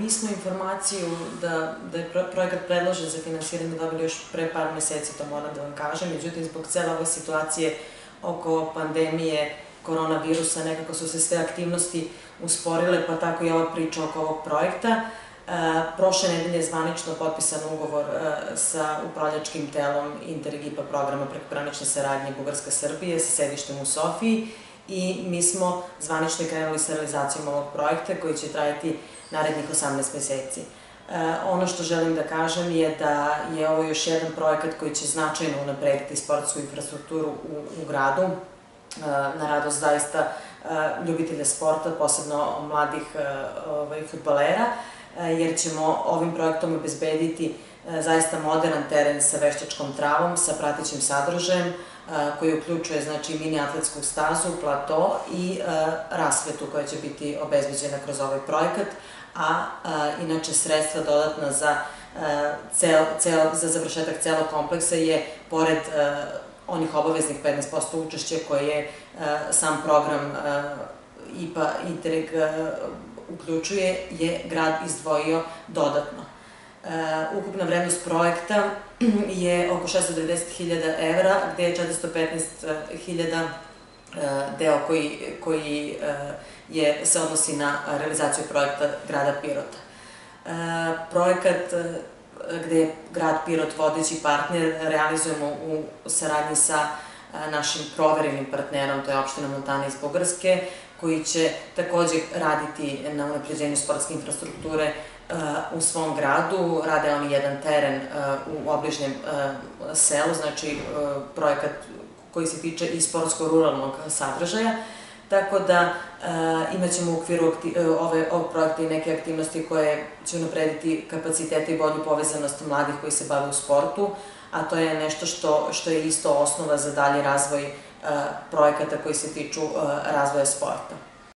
mi smo informaciju da, da je projekat predložen za finansiranje dobili još pre par meseci, to moram da vam kažem, međutim zbog cele ove situacije oko pandemije koronavirusa nekako su se sve aktivnosti usporile, pa tako i ova priča oko ovog projekta. E, prošle nedelje je zvanično potpisan ugovor e, sa upravljačkim telom Interegipa programa prekogranične saradnje Bugarska-Srbije sa sedištem u Sofiji i mi smo zvanično krenuli sa realizacijom ovog projekta koji će trajati narednih 18 meseci. E, ono što želim da kažem je da je ovo još jedan projekat koji će značajno unaprediti sportsku infrastrukturu u, u gradu, e, na radost zaista e, ljubitelja sporta, posebno mladih ovaj, futbalera, jer ćemo ovim projektom obezbediti zaista modern teren sa veštačkom travom, sa pratećim sadržajem, koji uključuje znači mini atletsku stazu, plato i rasvetu koja će biti obezbeđena kroz ovaj projekat, a, inače sredstva dodatna za cel, cel, za završetak celog kompleksa je pored onih obaveznih 15% učešća koje je sam program IPA Interreg uključuje, je grad izdvojio dodatno. Ukupna vrednost projekta je oko 690.000 evra, gde je 415.000 deo koji, koji je, se odnosi na realizaciju projekta grada Pirota. Projekat gde je grad Pirot vodeći partner realizujemo u saradnji sa našim proverenim partnerom, to je opština Montana iz Bugarske, koji će takođe raditi na unapređenju sportske infrastrukture u svom gradu, rade oni jedan teren u obližnjem selu, znači projekat koji se tiče i sportsko-ruralnog sadržaja, tako da imaćemo u okviru ove, ovog projekta i neke aktivnosti koje će unaprediti kapacitete i bolju povezanost mladih koji se bave u sportu, a to je nešto što, što je isto osnova za dalji razvoj projekata koji se tiču razvoja sporta.